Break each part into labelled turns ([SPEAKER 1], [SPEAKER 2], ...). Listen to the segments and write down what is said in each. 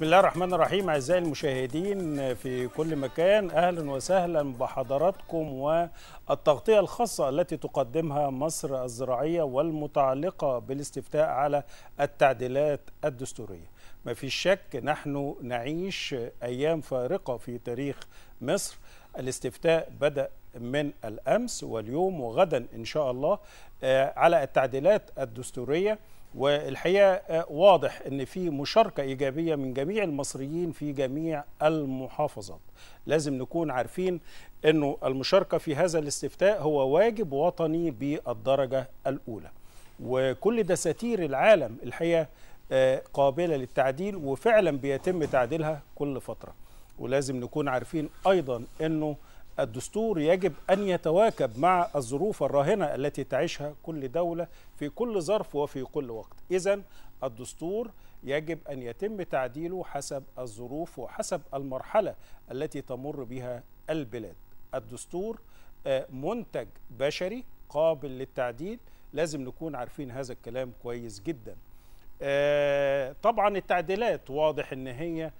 [SPEAKER 1] بسم الله الرحمن الرحيم أعزائي المشاهدين في كل مكان أهلا وسهلا بحضراتكم والتغطية الخاصة التي تقدمها مصر الزراعية والمتعلقة بالاستفتاء على التعديلات الدستورية. ما في شك نحن نعيش أيام فارقة في تاريخ مصر الاستفتاء بدأ من الأمس واليوم وغدا إن شاء الله على التعديلات الدستورية والحقيقة واضح إن في مشاركة إيجابية من جميع المصريين في جميع المحافظات. لازم نكون عارفين إنه المشاركة في هذا الاستفتاء هو واجب وطني بالدرجة الأولى. وكل دساتير العالم الحقيقة قابلة للتعديل وفعلا بيتم تعديلها كل فترة. ولازم نكون عارفين أيضا إنه الدستور يجب أن يتواكب مع الظروف الراهنة التي تعيشها كل دولة في كل ظرف وفي كل وقت. اذا الدستور يجب أن يتم تعديله حسب الظروف وحسب المرحلة التي تمر بها البلاد. الدستور منتج بشري قابل للتعديل لازم نكون عارفين هذا الكلام كويس جدا. طبعا التعديلات واضح إن هي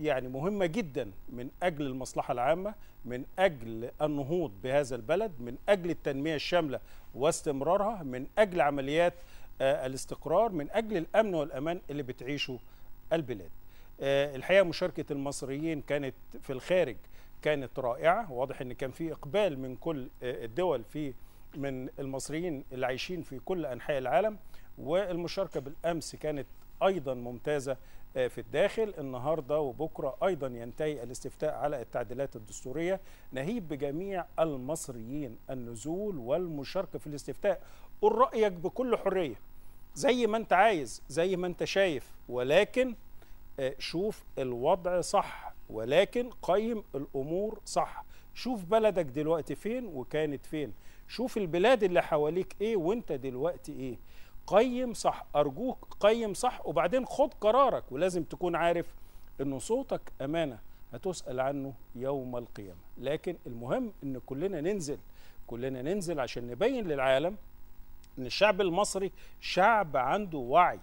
[SPEAKER 1] يعني مهمة جدا من أجل المصلحة العامة من أجل النهوض بهذا البلد من أجل التنمية الشاملة واستمرارها من أجل عمليات الاستقرار من أجل الأمن والأمان اللي بتعيشه البلاد. الحقيقة مشاركة المصريين كانت في الخارج كانت رائعة. واضح أن كان في إقبال من كل الدول في من المصريين اللي عايشين في كل أنحاء العالم. والمشاركة بالأمس كانت أيضا ممتازة في الداخل. النهارده وبكره أيضا ينتهي الاستفتاء على التعديلات الدستورية. نهيب بجميع المصريين النزول والمشاركة في الاستفتاء. قل رايك بكل حرية زي ما أنت عايز زي ما أنت شايف. ولكن شوف الوضع صح. ولكن قيم الأمور صح. شوف بلدك دلوقتي فين وكانت فين. شوف البلاد اللي حواليك إيه وأنت دلوقتي إيه. قيم صح أرجوك قيم صح وبعدين خد قرارك ولازم تكون عارف ان صوتك أمانة هتسأل عنه يوم القيامة. لكن المهم إن كلنا ننزل كلنا ننزل عشان نبين للعالم إن الشعب المصري شعب عنده وعي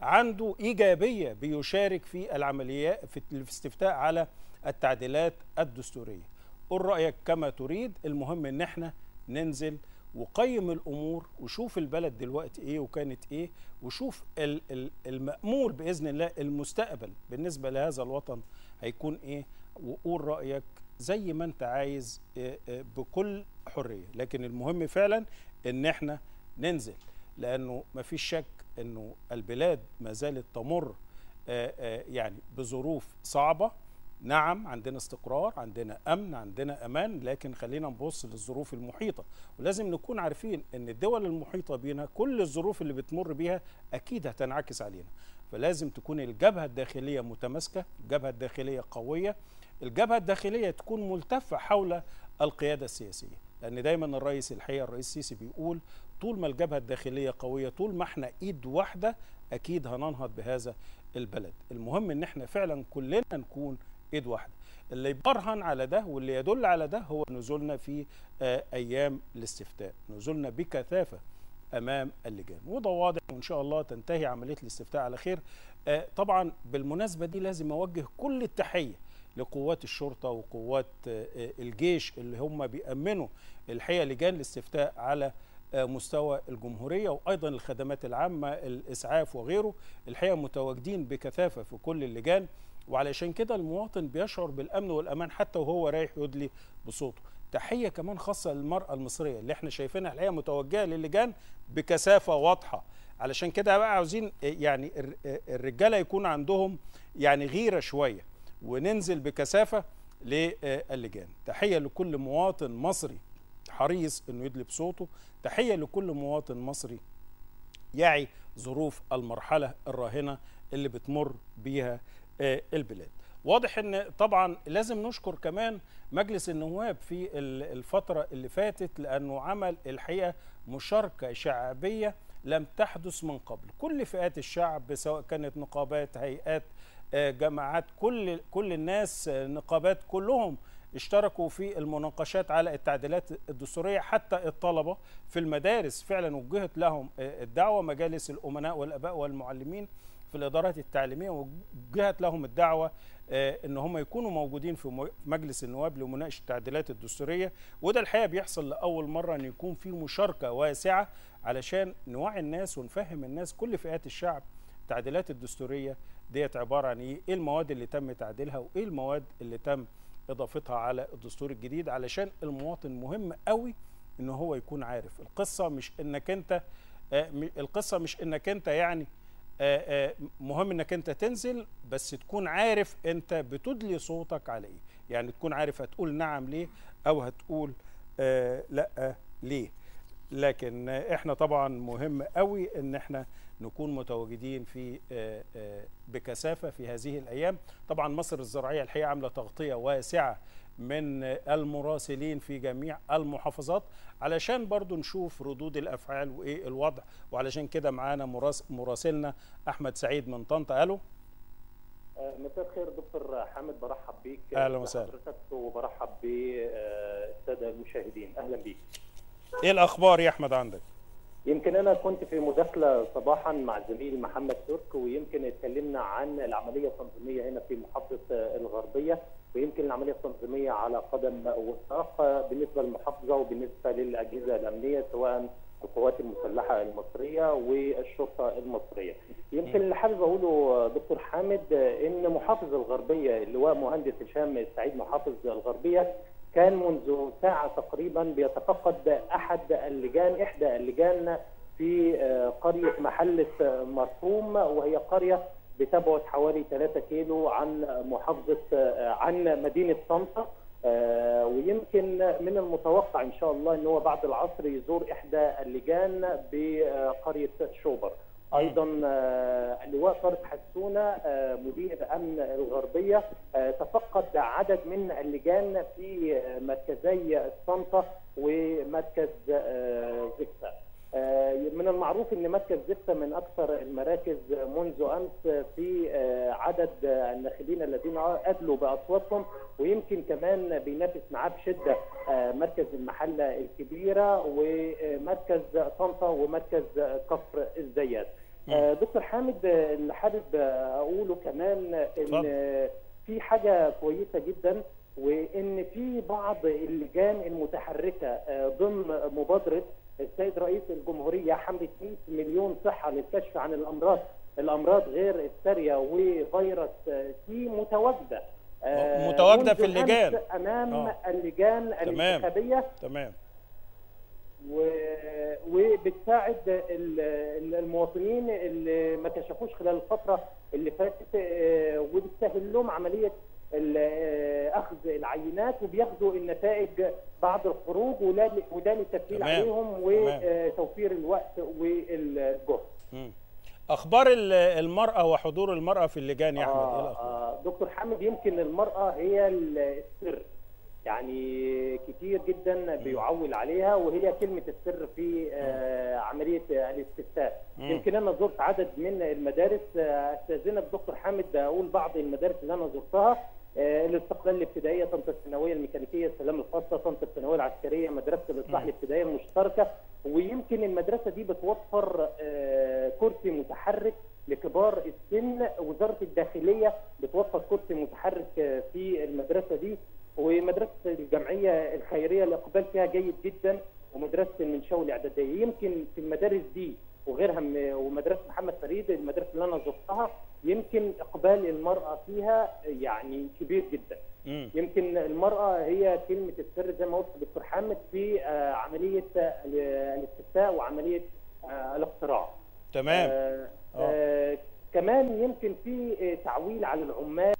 [SPEAKER 1] عنده إيجابية بيشارك في العمليات في الاستفتاء على التعديلات الدستورية. قل رأيك كما تريد المهم إن إحنا ننزل وقيم الأمور وشوف البلد دلوقتي إيه وكانت إيه وشوف المامول بإذن الله المستقبل. بالنسبة لهذا الوطن هيكون إيه؟ وقول رأيك زي ما أنت عايز بكل حرية. لكن المهم فعلا إن إحنا ننزل لأنه ما فيش شك إنه البلاد ما زالت تمر يعني بظروف صعبة. نعم عندنا استقرار عندنا أمن عندنا أمان لكن خلينا نبص للظروف المحيطة. ولازم نكون عارفين إن الدول المحيطة بينا كل الظروف اللي بتمر بيها أكيد هتنعكس علينا. فلازم تكون الجبهة الداخلية متماسكة الجبهة الداخلية قوية. الجبهة الداخلية تكون ملتفة حول القيادة السياسية. لأن دايما الرئيس الحقيقة الرئيس السيسي بيقول طول ما الجبهة الداخلية قوية طول ما إحنا إيد واحدة أكيد هننهض بهذا البلد. المهم إن إحنا فعلا كلنا نكون إيد واحدة. اللي يبرهن على ده واللي يدل على ده هو نزولنا في أيام الاستفتاء. نزولنا بكثافة أمام اللجان. وده واضح وإن شاء الله تنتهي عملية الاستفتاء على خير. طبعا بالمناسبة دي لازم أوجه كل التحية لقوات الشرطة وقوات الجيش اللي هم بيأمنوا الحقيقة لجان الاستفتاء على مستوى الجمهورية وأيضا الخدمات العامة الإسعاف وغيره. الحقيقة متواجدين بكثافة في كل اللجان. وعلشان كده المواطن بيشعر بالأمن والأمان حتى وهو رايح يدلي بصوته. تحية كمان خاصة للمرأة المصرية اللي إحنا شايفينها الحقيقة متوجهة للجان بكثافة واضحة. علشان كده بقى عاوزين يعني الرجالة يكون عندهم يعني غيرة شوية وننزل بكثافة للجان. تحية لكل مواطن مصري حريص إنه يدلي بصوته. تحية لكل مواطن مصري يعي ظروف المرحلة الراهنة اللي بتمر بيها البلاد. واضح إن طبعا لازم نشكر كمان مجلس النواب في الفترة اللي فاتت لأنه عمل الحقيقة مشاركة شعبية لم تحدث من قبل. كل فئات الشعب سواء كانت نقابات هيئات جماعات كل كل الناس نقابات كلهم اشتركوا في المناقشات على التعديلات الدستورية. حتى الطلبة في المدارس فعلا وجهت لهم الدعوة. مجالس الأمناء والآباء والمعلمين في الادارات التعليمية وجهت لهم الدعوة إن هم يكونوا موجودين في مجلس النواب لمناقشة التعديلات الدستورية. وده الحقيقة بيحصل لأول مرة إن يكون في مشاركة واسعة علشان نوعي الناس ونفهم الناس كل فئات الشعب التعديلات الدستورية ديت عبارة عن إيه؟ إيه المواد اللي تم تعديلها وإيه المواد اللي تم إضافتها على الدستور الجديد؟ علشان المواطن مهم قوي إن هو يكون عارف. القصة مش إنك أنت آه القصة مش إنك أنت يعني آه آه مهم إنك أنت تنزل بس تكون عارف أنت بتدلي صوتك على إيه يعني تكون عارف هتقول نعم ليه أو هتقول لأ ليه. لكن إحنا طبعا مهم قوي إن إحنا نكون متواجدين في بكثافة في هذه الأيام. طبعا مصر الزراعية الحقيقة عاملة تغطية واسعة من المراسلين في جميع المحافظات علشان برضو نشوف ردود الأفعال وإيه الوضع. وعلشان كده معانا مراسلنا أحمد سعيد من طنطا. ألو؟
[SPEAKER 2] مساء الخير دكتور حامد برحب بيك.
[SPEAKER 1] أهلا وسهلا.
[SPEAKER 2] وبرحب بالساده المشاهدين. أهلا بيك.
[SPEAKER 1] إيه الأخبار يا أحمد عندك؟
[SPEAKER 2] يمكن أنا كنت في مداخله صباحا مع الزميل محمد ترك ويمكن اتكلمنا عن العملية التنظيمية هنا في محافظة الغربية. ويمكن العملية التنظيمية على قدم وساق بالنسبة للمحافظة وبالنسبة للأجهزة الأمنية سواء القوات المسلحة المصرية والشرطة المصرية. يمكن اللي حابب أقوله دكتور حامد إن محافظ الغربية اللواء مهندس هشام السعيد محافظ الغربية كان منذ ساعة تقريبا بيتفقد أحد اللجان إحدى اللجان في قرية محلة مرحوم وهي قرية بتبعد حوالي 3 كيلو عن محافظة عن مدينة طنطا ويمكن من المتوقع إن شاء الله أن هو بعد العصر يزور إحدى اللجان بقرية شوبر. أيضا اللواء طارق حسونة مدير امن الغربية تفقد عدد من اللجان في مركزي طنطا ومركز من المعروف إن مركز زفته من أكثر المراكز منذ أمس في عدد الناخبين الذين ادلوا بأصواتهم ويمكن كمان بينافس معاه بشدة مركز المحلة الكبيرة ومركز طنطا ومركز كفر الزيات. دكتور حامد اللي حابب أقوله كمان إن في حاجة كويسة جدا وإن في بعض اللجان المتحركة ضمن مبادرة السيد رئيس الجمهورية حملة 100 مليون صحة للكشف عن الأمراض الأمراض غير الساريه وفيروس سي متواجدة.
[SPEAKER 1] متواجدة في اللجان.
[SPEAKER 2] أمام أوه. اللجان الانتخابية.
[SPEAKER 1] تمام.
[SPEAKER 2] و... وبتساعد المواطنين اللي ما كشفوش خلال الفترة اللي فاتت وبتسهل لهم عملية العينات وبياخدوا النتائج بعد الخروج وده للتسهيل عليهم وتوفير الوقت والجهد.
[SPEAKER 1] أخبار المرأة وحضور المرأة في اللجان يا أحمد
[SPEAKER 2] آه الأخبار؟ دكتور حامد يمكن المرأة هي السر. يعني كتير جدا بيعول عليها وهي كلمة السر في آه عملية الاستفتاء. يمكن أنا زرت عدد من المدارس. استاذنك دكتور حامد أقول بعض المدارس اللي أنا زرتها. آه الاستقلال الابتدائية طنطا الثانوية الميكانيكية السلام الخاصة طنطا الثانوية العسكرية مدرسة الإصلاح الابتدائية المشتركة. ويمكن المدرسة دي بتوفر آه كرسي متحرك لكبار السن. وزارة الداخلية بتوفر كرسي متحرك في المدرسة دي. ومدرسة الجمعية الخيرية الاقبال فيها جيد جدا. ومدرسة المنشاوي الإعدادية. يمكن في المدارس دي وغيرها ومدرسة محمد فريد المدرسة اللي أنا زرتها يمكن إقبال المرأة فيها يعني كبير جدا.
[SPEAKER 1] مم.
[SPEAKER 2] يمكن المرأة هي كلمة السر زي ما قلت دكتور حامد في عملية الاستفتاء وعملية الاقتراع
[SPEAKER 1] تمام.
[SPEAKER 2] آه آه. كمان يمكن في تعويل على العمال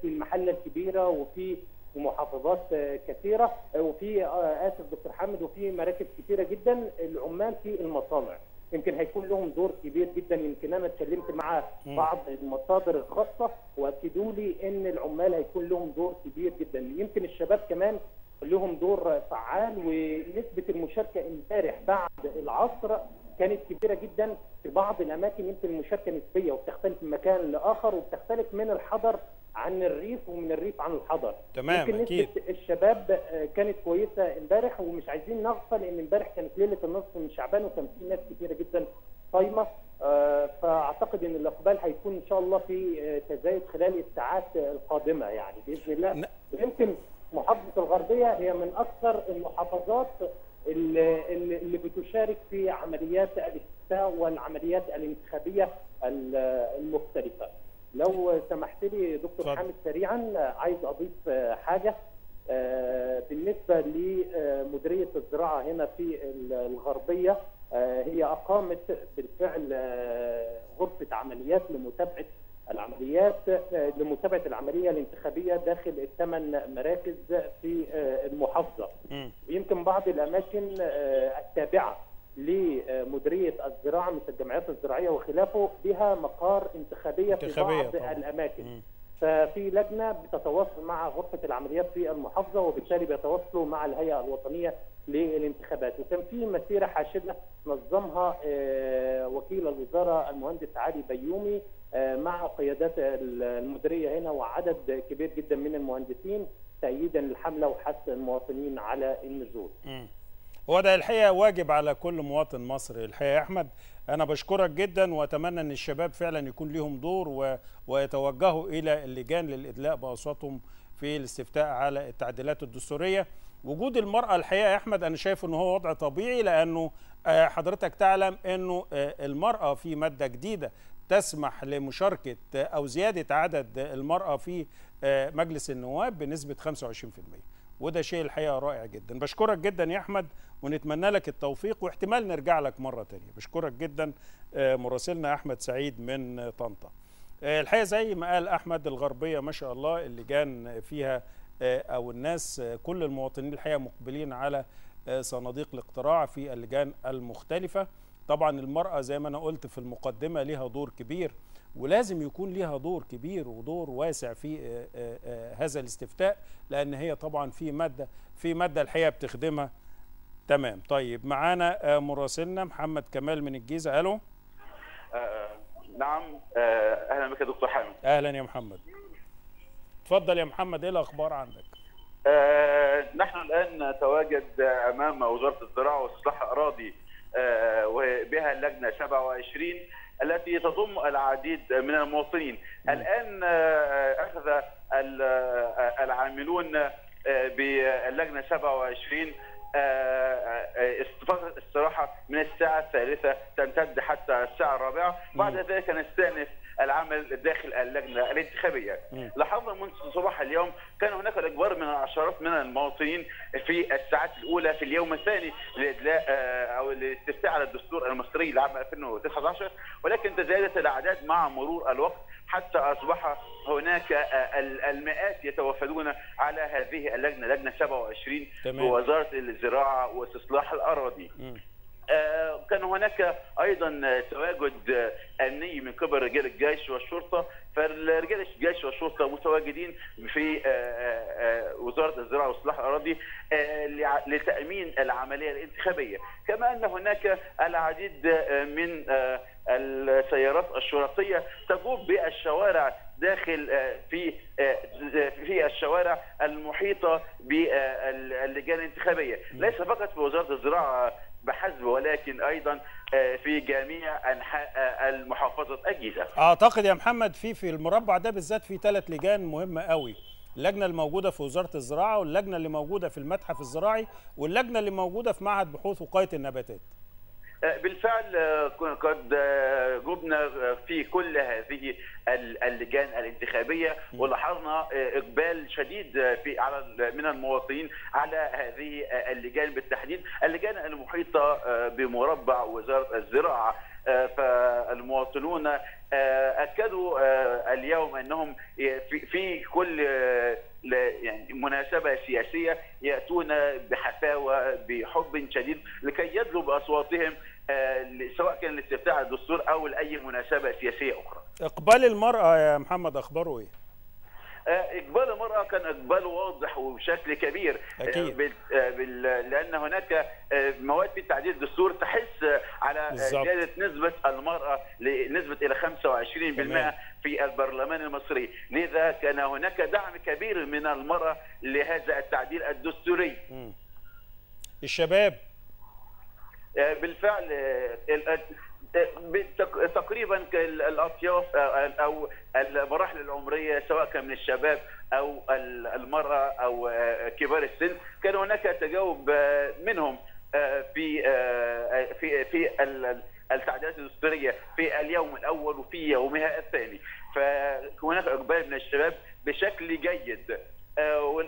[SPEAKER 2] في المحلة الكبيرة وفي محافظات كثيرة وفي آسف دكتور حامد وفي مراكز كثيرة جدا العمال في المصانع. يمكن هيكون لهم دور كبير جدا. يمكن أنا اتكلمت مع بعض المصادر الخاصة وأكدوا لي إن العمال هيكون لهم دور كبير جدا. يمكن الشباب كمان لهم دور فعال ونسبة المشاركة امبارح بعد العصر كانت كبيرة جدا في بعض الأماكن. يمكن المشاركة نسبية وبتختلف من مكان لآخر وبتختلف من الحضر عن الريف ومن الريف عن الحضر.
[SPEAKER 1] تمام
[SPEAKER 2] يمكن
[SPEAKER 1] أكيد.
[SPEAKER 2] نسبه الشباب كانت كويسة امبارح ومش عايزين نغفل ان امبارح كانت ليلة النصف من شعبان وكان في ناس كثيره جدا صايمة. فأعتقد إن الإقبال هيكون إن شاء الله في تزايد خلال الساعات القادمة يعني بإذن الله. يمكن محافظة الغربية هي من أكثر المحافظات اللي, اللي بتشارك في عمليات الاستفتاء والعمليات الانتخابية المختلفة. لو سمحت لي دكتور طب. حامد سريعا عايز أضيف حاجة بالنسبة لمديرية الزراعة هنا في الغربية هي أقامت بالفعل غرفة عمليات لمتابعة العمليات لمتابعة العملية الانتخابية داخل الثمان مراكز في المحافظة. يمكن بعض الأماكن التابعة لمديرية الزراعة مثل الجمعيات الزراعية وخلافه بها مقار انتخابية في بعض طبعا. الأماكن. م. ففي لجنة بتتواصل مع غرفة العمليات في المحافظة وبالتالي بيتواصلوا مع الهيئة الوطنية للانتخابات وكان في مسيرة حاشدة نظمها وكيل الوزارة المهندس علي بيومي مع قيادات المديرية هنا وعدد كبير جدا من المهندسين تأييدا للحملة وحث المواطنين على النزول.
[SPEAKER 1] هو ده الحقيقة واجب على كل مواطن مصري. الحقيقة يا أحمد أنا بشكرك جدا وأتمنى إن الشباب فعلا يكون لهم دور و... ويتوجهوا إلى اللجان للإدلاء بأصواتهم في الاستفتاء على التعديلات الدستورية. وجود المرأة الحقيقة يا أحمد أنا شايف إن هو وضع طبيعي لأنه حضرتك تعلم إنه المرأة في مادة جديدة تسمح لمشاركة أو زيادة عدد المرأة في مجلس النواب بنسبة 25% وده شيء الحقيقة رائع جدا. بشكرك جدا يا أحمد ونتمنى لك التوفيق واحتمال نرجع لك مرة تانية. بشكرك جدا مراسلنا أحمد سعيد من طنطا. الحقيقة زي ما قال أحمد الغربية ما شاء الله اللجان فيها أو الناس كل المواطنين الحقيقة مقبلين على صناديق الاقتراع في اللجان المختلفة. طبعا المرأة زي ما أنا قلت في المقدمة ليها دور كبير ولازم يكون ليها دور كبير ودور واسع في هذا الاستفتاء لأن هي طبعا في مادة في مادة الحقيقة بتخدمها. تمام. طيب معانا مراسلنا محمد كمال من الجيزة. ألو؟
[SPEAKER 3] آه نعم. آه أهلا بك يا دكتور حامد.
[SPEAKER 1] أهلا يا محمد. اتفضل يا محمد إيه الأخبار عندك؟
[SPEAKER 3] آه نحن الآن نتواجد أمام وزارة الزراعة واصلاح الأراضي. آه وبها اللجنة 27 التي تضم العديد من المواطنين. الآن آه أخذ العاملون آه باللجنة 27 فتره استراحة من الساعة الثالثة تمتد حتى الساعة الرابعة. بعد ذلك نستأنف العمل داخل اللجنة الانتخابية. لاحظنا منذ صباح اليوم كان هناك الاجبار من العشرات من المواطنين في الساعات الأولى في اليوم الثاني لإدلاء أو الاستفتاء على الدستور المصري لعام 2019 ولكن تزايدت الأعداد مع مرور الوقت حتى أصبح هناك المئات يتوافدون على هذه اللجنة لجنة 27 بوزارة الزراعة واستصلاح الأراضي. م. كان هناك أيضا تواجد امني من قبل رجال الجيش والشرطة فرجال الجيش والشرطة متواجدين في وزارة الزراعة واصلاح الأراضي لتأمين العملية الانتخابية. كما أن هناك العديد من السيارات الشرطيه تجوب بالشوارع داخل في في الشوارع المحيطة باللجان الانتخابية. ليس فقط في وزاره الزراعة بحسب ولكن أيضا في جميع أنحاء المحافظه الجيزه.
[SPEAKER 1] أعتقد يا محمد في في المربع ده بالذات في ثلاث لجان مهمه قوي. اللجنة الموجوده في وزارة الزراعة واللجنة اللي موجودة في المتحف الزراعي واللجنة اللي موجودة في معهد بحوث وقاية النباتات.
[SPEAKER 3] بالفعل قد جبنا في كل هذه اللجان الانتخابية ولاحظنا إقبال شديد في على من المواطنين على هذه اللجان بالتحديد. اللجان المحيطة بمربع وزارة الزراعة. فالمواطنون أكدوا اليوم أنهم في كل يعني مناسبة سياسية يأتون بحفاوة بحب شديد لكي يدلوا باصواتهم سواء كان الاستفتاء على الدستور أو لأي مناسبة سياسية أخرى.
[SPEAKER 1] إقبال المرأة يا محمد أخباره إيه؟
[SPEAKER 3] إقبال المرأة كان إقبال واضح وبشكل كبير
[SPEAKER 1] أكيد.
[SPEAKER 3] بال... لأن هناك مواد في تعديل الدستور تحث على زيادة نسبة المرأة لنسبه إلى 25% تمام. في البرلمان المصري لذا كان هناك دعم كبير من المرأة لهذا التعديل الدستوري
[SPEAKER 1] م. الشباب
[SPEAKER 3] بالفعل بتق- تقريبا الاطياف أو المراحل العمرية سواء كان من الشباب أو ال- المرأة أو آه، كبار السن كان هناك تجاوب آه، منهم آه، في آه، في في ال- التعديلات الدستورية في اليوم الأول وفي يومها الثاني. فهناك إقبال من الشباب بشكل جيد. آه،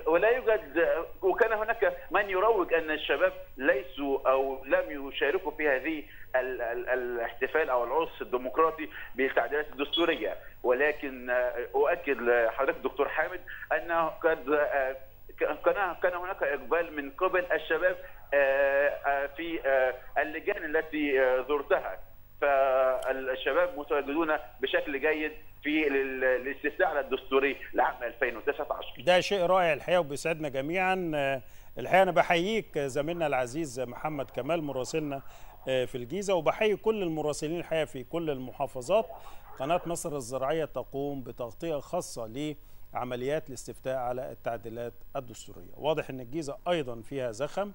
[SPEAKER 3] ولا يوجد وكان هناك من يروج أن الشباب ليسوا أو لم يشاركوا في هذه ال- ال- الاحتفال أو العرس الديمقراطي بالتعديلات الدستورية. ولكن أؤكد لحضرتك دكتور حامد انه قد كان كان هناك إقبال من قبل الشباب في اللجان التي زرتها. فالشباب متواجدون بشكل جيد في ال- الاستفتاء على الدستوري لعام 2019
[SPEAKER 1] ده شيء رائع الحقيقة وبيسعدنا جميعا. الحقيقة أنا بحييك زميلنا العزيز محمد كمال مراسلنا آه، في الجيزة وبحيي كل المراسلين الحقيقة في كل المحافظات. قناة مصر الزراعية تقوم بتغطية خاصة لعمليات الاستفتاء على التعديلات الدستورية. واضح إن الجيزة أيضا فيها زخم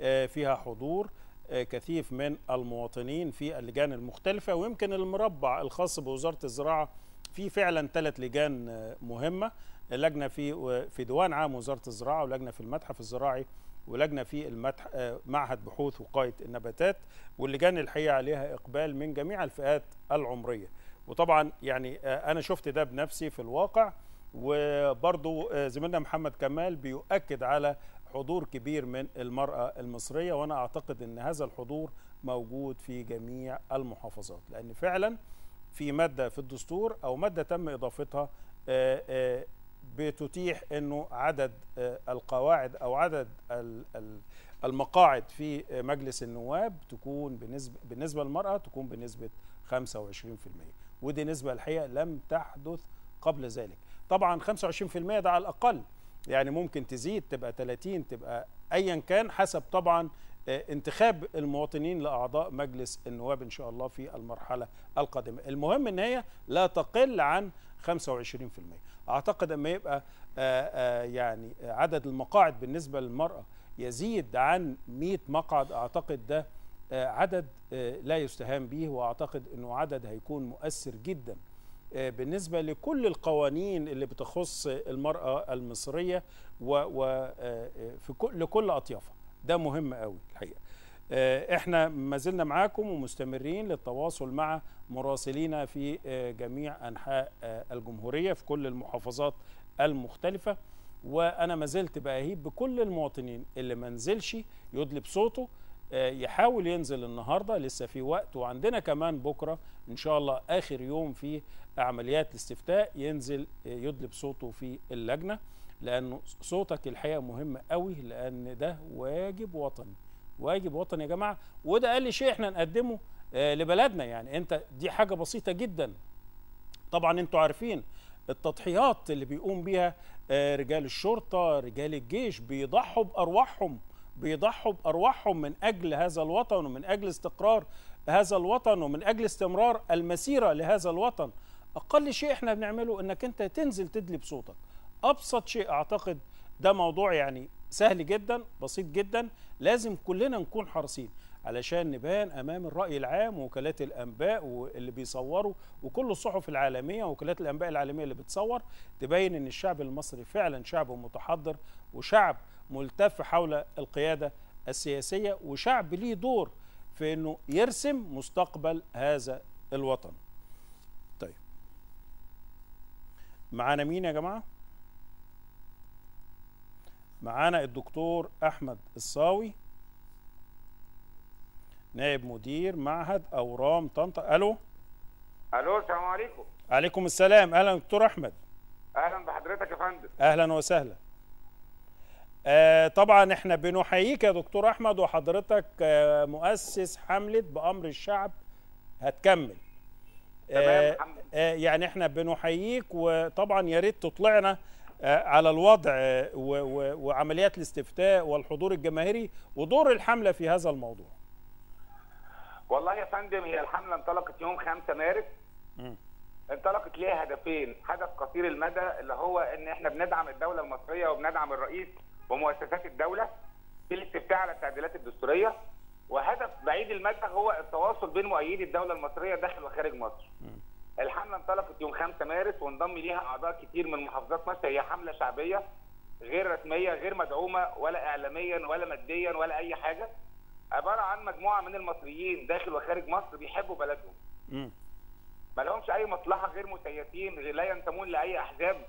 [SPEAKER 1] آه، فيها حضور آه، كثيف من المواطنين في اللجان المختلفة ويمكن المربع الخاص بوزارة الزراعة في فعلا ثلاث لجان مهمة لجنة في في ديوان عام وزارة الزراعة ولجنة في المتحف الزراعي ولجنة في معهد بحوث وقاية النباتات واللجان الحقيقة عليها إقبال من جميع الفئات العمرية. وطبعا يعني آه، أنا شفت ده بنفسي في الواقع وبرضو آه، زميلنا محمد كمال بيؤكد على حضور كبير من المرأة المصرية وأنا أعتقد أن هذا الحضور موجود في جميع المحافظات لأن فعلا في مادة في الدستور أو مادة تم إضافتها آه، آه، بتتيح أنه عدد آه، القواعد أو عدد ال- ال- المقاعد في مجلس النواب تكون بالنسبة, بالنسبة للمرأة تكون بنسبة 25% ودي نسبة الحقيقة لم تحدث قبل ذلك. طبعا 25% ده على الأقل. يعني ممكن تزيد تبقى 30 تبقى ايا كان حسب طبعا انتخاب المواطنين لأعضاء مجلس النواب إن شاء الله في المرحلة القادمة. المهم إن هي لا تقل عن 25% أعتقد أما يبقى آه، آه، يعني عدد المقاعد بالنسبة للمرأة يزيد عن 100 مقعد أعتقد ده آه، عدد آه، لا يستهان به وأعتقد إنه عدد هيكون مؤثر جدا آه، بالنسبة لكل القوانين اللي بتخص المرأة المصرية وفي لكل أطيافها. ده مهم قوي الحقيقة. آه، إحنا ما زلنا معاكم ومستمرين للتواصل مع مراسلينا في آه، جميع أنحاء آه، الجمهورية في كل المحافظات المختلفة. وأنا ما زلت بأهيب بكل المواطنين اللي ما نزلش يدلي بصوته يحاول ينزل النهارده لسه في وقت وعندنا كمان بكرة إن شاء الله آخر يوم في عمليات الاستفتاء ينزل يدلي بصوته في اللجنة. لأنه صوتك الحقيقة مهم قوي لأن ده واجب وطني. واجب وطني يا جماعة. وده أقل شيء إحنا نقدمه آه، لبلدنا. يعني أنت دي حاجة بسيطة جدا. طبعا أنتوا عارفين التضحيات اللي بيقوم بيها آه، رجال الشرطة رجال الجيش بيضحوا بأرواحهم بيضحوا بأرواحهم من أجل هذا الوطن ومن أجل استقرار هذا الوطن ومن أجل استمرار المسيرة لهذا الوطن. أقل شيء إحنا بنعمله إنك أنت تنزل تدلي بصوتك أبسط شيء أعتقد ده موضوع يعني سهل جدا بسيط جدا لازم كلنا نكون حريصين علشان نبان أمام الرأي العام ووكالات الأنباء واللي بيصوروا وكل الصحف العالمية ووكالات الأنباء العالمية اللي بتصور تبين إن الشعب المصري فعلا شعب متحضر وشعب ملتف حول القيادة السياسية وشعب ليه دور في إنه يرسم مستقبل هذا الوطن. طيب معانا مين يا جماعة؟ معانا الدكتور أحمد الصاوي نائب مدير معهد أورام طنطا. ألو؟
[SPEAKER 4] ألو السلام عليكم.
[SPEAKER 1] عليكم السلام. أهلا دكتور أحمد.
[SPEAKER 4] أهلا بحضرتك يا فندم.
[SPEAKER 1] أهلا وسهلا. آه طبعا إحنا بنحييك يا دكتور أحمد وحضرتك آه مؤسس حملة بأمر الشعب. هتكمل.
[SPEAKER 4] تمام
[SPEAKER 1] آه. آه يعني إحنا بنحييك وطبعا يا ريت تطلعنا على الوضع آه وعمليات الاستفتاء والحضور الجماهيري ودور الحملة في هذا الموضوع.
[SPEAKER 4] والله يا فندم هي الحملة انطلقت يوم 5 مارس. انطلقت ليها هدفين. هدف قصير المدى اللي هو إن إحنا بندعم الدولة المصرية وبندعم الرئيس ومؤسسات الدولة في الاستفتاء على التعديلات الدستورية. وهدف بعيد المدى هو التواصل بين مؤيدي الدولة المصرية داخل وخارج مصر. الحملة انطلقت يوم 5 مارس وانضم ليها أعضاء كتير من محافظات مصر هي حملة شعبية غير رسمية غير مدعومة ولا اعلاميا ولا ماديا ولا أي حاجة عبارة عن مجموعة من المصريين داخل وخارج مصر بيحبوا بلدهم.
[SPEAKER 1] مم.
[SPEAKER 4] ما لهمش أي مصلحة غير مسيسين لا ينتمون لأي أحزاب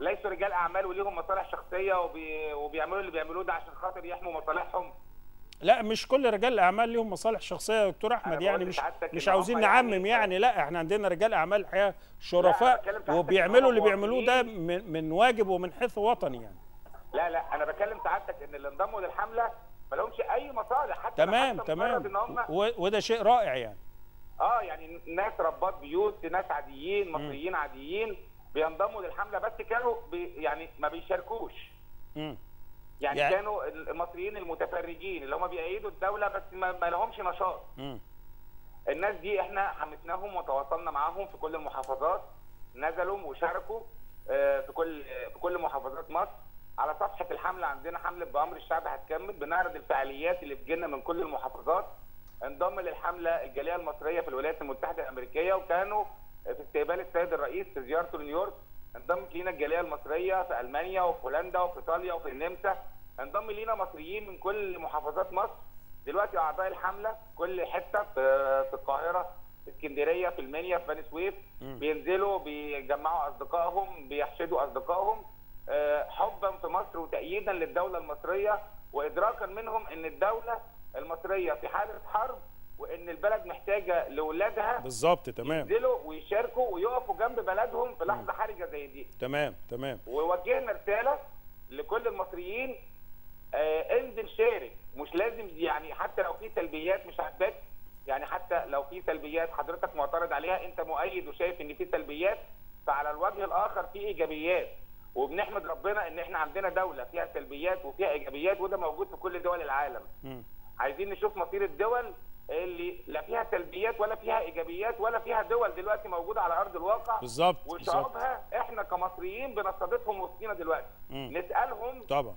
[SPEAKER 4] ليسوا رجال أعمال وليهم مصالح شخصية وبي... وبيعملوا اللي بيعملوه ده عشان خاطر يحموا مصالحهم
[SPEAKER 1] لا مش كل رجال الأعمال ليهم مصالح شخصية يا دكتور
[SPEAKER 4] أحمد.
[SPEAKER 1] يعني مش مش عاوزين
[SPEAKER 4] يعني-
[SPEAKER 1] نعمم يعني لا إحنا عندنا رجال أعمال
[SPEAKER 4] الحقيقة
[SPEAKER 1] شرفاء وبيعملوا اللي بيعملوه ده. من, من واجب ومن حث وطني يعني.
[SPEAKER 4] لا لا أنا بكلم سعادتك إن اللي انضموا للحملة ما لهمش أي مصالح. حتى
[SPEAKER 1] تمام
[SPEAKER 4] حتى هم
[SPEAKER 1] تمام وده شيء رائع يعني.
[SPEAKER 4] آه يعني ناس ربات بيوت ناس عاديين مصريين عاديين بينضموا للحملة بس كانوا بي يعني ما بيشاركوش.
[SPEAKER 1] مم.
[SPEAKER 4] يعني,
[SPEAKER 1] يعني-
[SPEAKER 4] كانوا المصريين المتفرجين اللي هم بيأيدوا الدولة بس ما, ما لهمش نشاط. الناس دي إحنا حمسناهم وتواصلنا معاهم في كل المحافظات نزلوا وشاركوا آه، في كل في كل محافظات مصر. على صفحة الحملة عندنا حملة بأمر الشعب هتكمل. بنعرض الفعاليات اللي بتجيلنا من كل المحافظات. انضم للحملة الجالية المصرية في الولايات المتحدة الأمريكية وكانوا في استقبال السيد الرئيس في زيارته لنيويورك. انضمت لينا الجالية المصرية في ألمانيا وفي هولندا وفي إيطاليا وفي النمسا. انضم لينا مصريين من كل محافظات مصر. دلوقتي أعضاء الحملة كل حتة في القاهرة في اسكندرية في المنيا في بني سويف. بينزلوا بيجمعوا أصدقائهم بيحشدوا أصدقائهم آه، حبا في مصر وتأييدا للدولة المصرية. وادراكا منهم إن الدولة المصرية في حالة حرب وإن البلد محتاجة لاولادها
[SPEAKER 1] بالظبط تمام.
[SPEAKER 4] ينزلوا ويشاركوا ويقفوا جنب بلدهم في لحظة حرجة زي دي.
[SPEAKER 1] تمام تمام.
[SPEAKER 4] ووجهنا رسالة لكل المصريين آه انزل شارك. مش لازم يعني حتى لو في سلبيات مش عاجباك يعني حتى لو في سلبيات حضرتك معترض عليها انت مؤيد وشايف ان في سلبيات فعلى الوجه الآخر في إيجابيات. وبنحمد ربنا إن إحنا عندنا دولة فيها سلبيات وفيها إيجابيات وده موجود في كل دول العالم.
[SPEAKER 1] مم.
[SPEAKER 4] عايزين نشوف مصير الدول اللي لا فيها سلبيات ولا فيها إيجابيات ولا فيها دول دلوقتي موجودة على أرض الواقع.
[SPEAKER 1] بالظبط.
[SPEAKER 4] وشعوبها إحنا كمصريين بنستضيفهم وسطينا دلوقتي.
[SPEAKER 1] مم.
[SPEAKER 4] نسألهم
[SPEAKER 1] طبعا.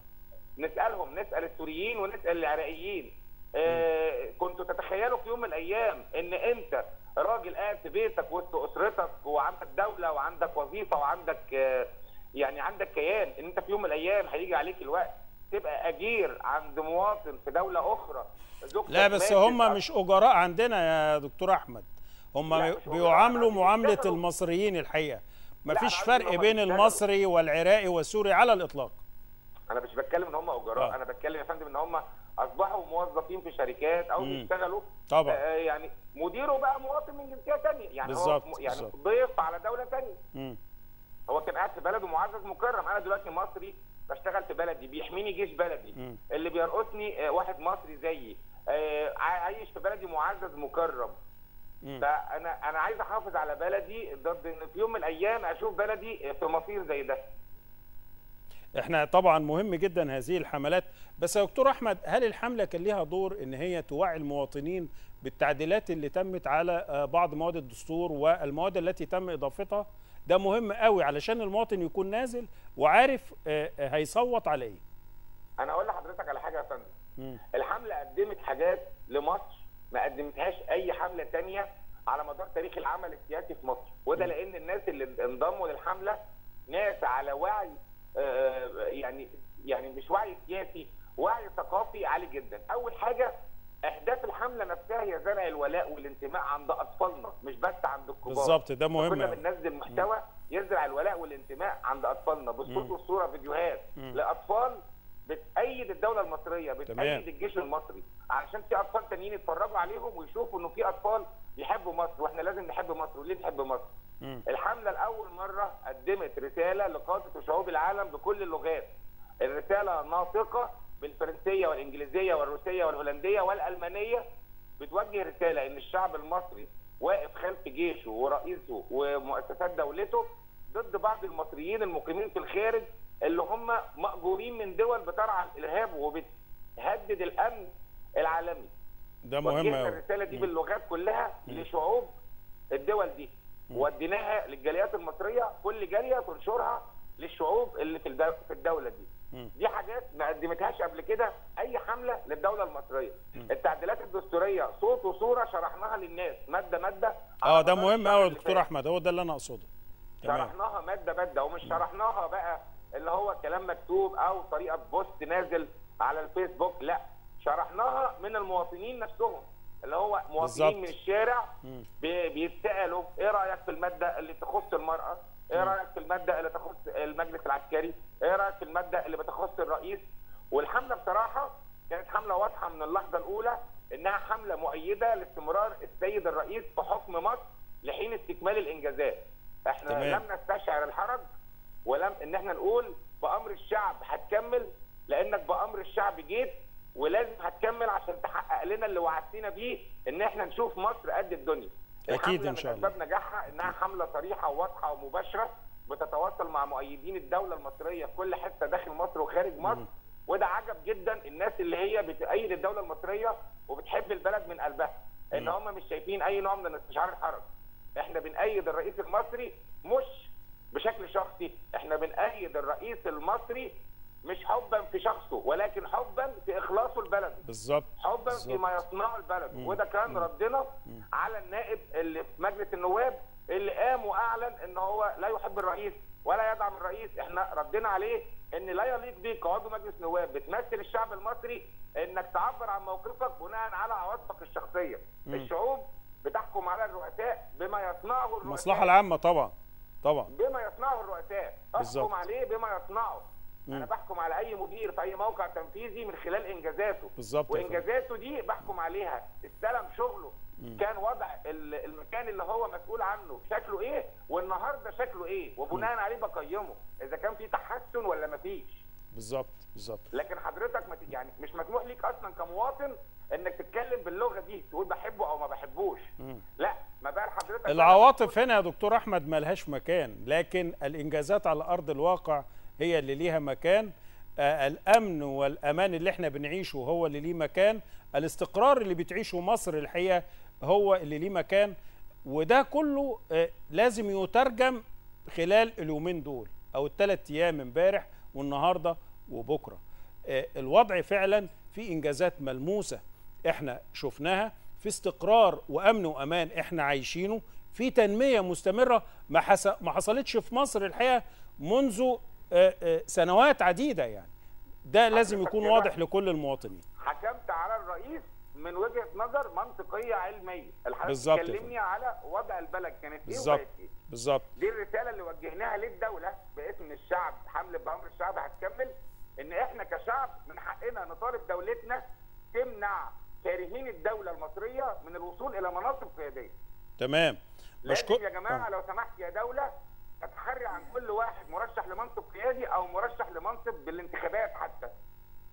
[SPEAKER 4] نسألهم نسأل السوريين ونسأل العراقيين. آه كنتوا تتخيلوا في يوم من الأيام إن أنت راجل قاعد في بيتك وسط أسرتك وعندك دولة وعندك وظيفة وعندك آه يعني عندك كيان إن أنت في يوم من الأيام هيجي عليك الوقت. تبقى أجير عند مواطن في دولة أخرى
[SPEAKER 1] لا بس هم مش أجراء عندنا يا دكتور أحمد هم. بيعاملوا
[SPEAKER 4] معاملة.
[SPEAKER 1] المصريين
[SPEAKER 4] الحقيقة
[SPEAKER 1] مفيش فرق بين. المصري والعراقي والسوري على الإطلاق
[SPEAKER 4] أنا مش بتكلم إن هم أجراء
[SPEAKER 1] آه.
[SPEAKER 4] أنا بتكلم يا فندم إن هم أصبحوا موظفين في شركات
[SPEAKER 1] أو.
[SPEAKER 4] بيشتغلوا
[SPEAKER 1] طبعا.
[SPEAKER 4] آه يعني مديره بقى مواطن من جنسية ثانية يعني
[SPEAKER 1] بالظبط،
[SPEAKER 4] هو يعني
[SPEAKER 1] بالظبط.
[SPEAKER 4] ضيف على دولة
[SPEAKER 1] ثانية.
[SPEAKER 4] هو كان قاعد في بلده معزز مكرم أنا دلوقتي مصري بشتغل في بلدي بيحميني جيش بلدي.
[SPEAKER 1] مم.
[SPEAKER 4] اللي بيرقصني آه، واحد مصري زيي. آه، عا- عايش في بلدي معزز مكرم. فأنا أنا عايز أحافظ على بلدي ضد إن في يوم من الأيام أشوف بلدي في مصير زي ده.
[SPEAKER 1] إحنا طبعا مهم جدا هذه الحملات. بس يا دكتور أحمد هل الحملة كان ليها دور إن هي توعي المواطنين بالتعديلات اللي تمت على آه، بعض مواد الدستور والمواد التي تم إضافتها؟ ده مهم قوي علشان المواطن يكون نازل وعارف آه، آه، هيصوت على إيه
[SPEAKER 4] أنا أقول لحضرتك على حاجة يا فندم. الحملة قدمت حاجات لمصر ما قدمتهاش أي حملة تانية على مدار تاريخ العمل السياسي في مصر. وده لأن الناس اللي انضموا للحملة ناس على وعي آه، يعني يعني مش وعي سياسي وعي ثقافي عالي جدا. أول حاجة اهداف الحملة نفسها هي زرع الولاء والانتماء عند أطفالنا مش بس عند الكبار.
[SPEAKER 1] بالظبط ده مهم.
[SPEAKER 4] كنا. بننزل محتوى يزرع الولاء والانتماء عند أطفالنا بالصوت والصورة فيديوهات. لأطفال بتأيد الدولة المصرية
[SPEAKER 1] تمام.
[SPEAKER 4] بتأيد الجيش المصري علشان في أطفال تانيين يتفرجوا عليهم ويشوفوا إنه في أطفال بيحبوا مصر وإحنا لازم نحب مصر وليه نحب مصر؟ الحملة لأول مرة قدمت رسالة لقادة وشعوب العالم بكل اللغات. الرسالة ناطقة بالفرنسية والإنجليزية والروسية والهولندية والألمانية بتوجه رسالة إن الشعب المصري واقف خلف جيشه ورئيسه ومؤسسات دولته ضد بعض المصريين المقيمين في الخارج اللي هم مأجورين من دول بترعى الإرهاب وبتهدد الأمن العالمي.
[SPEAKER 1] ده مهم
[SPEAKER 4] الرسالة دي باللغات كلها لشعوب الدول دي. وديناها للجاليات المصرية كل جالية تنشرها للشعوب اللي في الدو- في الدولة دي. دي حاجات ما قدمتهاش قبل كده أي حملة للدولة المصرية. التعديلات الدستورية صوت وصورة شرحناها للناس مادة
[SPEAKER 1] مادة.
[SPEAKER 4] آه
[SPEAKER 1] ده مهم قوي يا دكتور. أحمد هو ده اللي أنا أقصده.
[SPEAKER 4] شرحناها مادة مادة ومش شرحناها بقى اللي هو كلام مكتوب أو طريقة بوست نازل على الفيسبوك لا. شرحناها من المواطنين نفسهم اللي هو. مواطنين من الشارع بي- بيتسألوا إيه رأيك في المادة اللي تخص المرأة؟ إيه رأيك في الماده اللي تخص المجلس العسكري؟ إيه رأيك في الماده اللي بتخص الرئيس؟ والحملة بصراحة كانت حملة واضحة من اللحظة الأولى إنها حملة مؤيدة لاستمرار السيد الرئيس في حكم مصر لحين استكمال الإنجازات. إحنا
[SPEAKER 1] تمام.
[SPEAKER 4] لم نستشعر الحرج ولم إن إحنا نقول بأمر الشعب هتكمل لأنك بأمر الشعب جيت ولازم هتكمل عشان تحقق لنا اللي وعدتنا بيه إن إحنا نشوف مصر قد الدنيا.
[SPEAKER 1] أكيد
[SPEAKER 4] الحملة
[SPEAKER 1] إن شاء
[SPEAKER 4] من
[SPEAKER 1] الله.
[SPEAKER 4] اسباب نجاحها إنها حمله صريحة وواضحة ومباشرة بتتواصل مع مؤيدين الدولة المصرية في كل حتة داخل مصر وخارج مصر. وده عجب جدا الناس اللي هي بتأيد الدولة المصرية وبتحب البلد من قلبها ان هم مش شايفين أي نوع من استشعار الحرج. إحنا بنأيد الرئيس المصري مش بشكل شخصي إحنا بنأيد الرئيس المصري مش حبا في شخصه ولكن حبا في إخلاصه البلد
[SPEAKER 1] بالظبط.
[SPEAKER 4] حبا
[SPEAKER 1] بالظبط.
[SPEAKER 4] فيما يصنعه البلد. وده كان ردنا على النائب اللي في مجلس النواب اللي قام وأعلن إن هو لا يحب الرئيس ولا يدعم الرئيس. إحنا ردنا عليه إن لا يليق بيك كعضو مجلس نواب بتمثل الشعب المصري إنك تعبر عن موقفك بناء على عواطفك الشخصية. الشعوب بتحكم على الرؤساء بما يصنعه الرؤساء.
[SPEAKER 1] المصلحة العامة طبعا طبعا.
[SPEAKER 4] بما يصنعه الرؤساء. أحكم عليه بما يصنعه. أنا بحكم على أي مدير في أي موقع تنفيذي من خلال إنجازاته.
[SPEAKER 1] بالظبط.
[SPEAKER 4] وإنجازاته دي بحكم عليها. استلم شغله كان وضع ال- المكان اللي هو مسؤول عنه شكله إيه والنهاردة شكله إيه وبناء عليه بقيمه. إذا كان في تحسن ولا ما فيش
[SPEAKER 1] بالظبط بالظبط.
[SPEAKER 4] لكن حضرتك ما يعني مش مسموح ليك أصلا كمواطن إنك تتكلم باللغة دي تقول بحبه أو ما بحبوش. لا ما بال حضرتك
[SPEAKER 1] العواطف هنا يا دكتور أحمد ملهاش مكان لكن الإنجازات على أرض الواقع هي اللي ليها مكان. آه، الأمن والأمان اللي إحنا بنعيشه هو اللي ليه مكان. الاستقرار اللي بتعيشه مصر الحقيقة هو اللي ليه مكان. وده كله آه، لازم يترجم خلال اليومين دول أو الثلاث أيام امبارح والنهاردة وبكرة. آه، الوضع فعلا في إنجازات ملموسة إحنا شفناها في استقرار وأمن وأمان إحنا عايشينه في تنمية مستمرة ما حصلتش في مصر الحقيقة منذ سنوات عديدة يعني. ده لازم يكون واضح لكل المواطنين.
[SPEAKER 4] حكمت على الرئيس من وجهة نظر منطقية علمية. الحضرتك
[SPEAKER 1] بالظبط يا
[SPEAKER 4] تكلمني على وضع البلد كانت إيه
[SPEAKER 1] بالظبط بالظبط.
[SPEAKER 4] دي الرسالة اللي وجهناها للدولة باسم الشعب حملة بأمر الشعب هتكمل إن إحنا كشعب من حقنا نطالب دولتنا تمنع كارهين الدولة المصرية من الوصول إلى مناصب قيادية.
[SPEAKER 1] تمام.
[SPEAKER 4] لازم يا جماعة لو سمحت يا دولة تتحري عن كل واحد مرشح لمنصب قيادي أو مرشح لمنصب بالانتخابات حتى.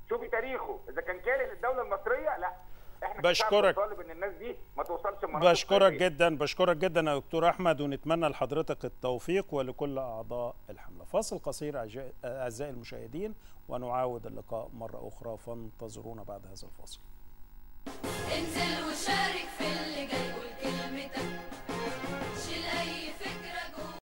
[SPEAKER 4] شوفي تاريخه. إذا كان كاره للدولة المصرية لا. إحنا
[SPEAKER 1] بشكرك.
[SPEAKER 4] بنطالب إن الناس دي ما توصلش
[SPEAKER 1] بشكرك. جدا. بشكرك جدا يا دكتور أحمد ونتمنى لحضرتك التوفيق ولكل أعضاء الحملة. فاصل قصير أعزائي المشاهدين ونعاود اللقاء مرة أخرى فانتظرونا بعد هذا الفاصل.
[SPEAKER 5] انزل وشارك في اللي جاي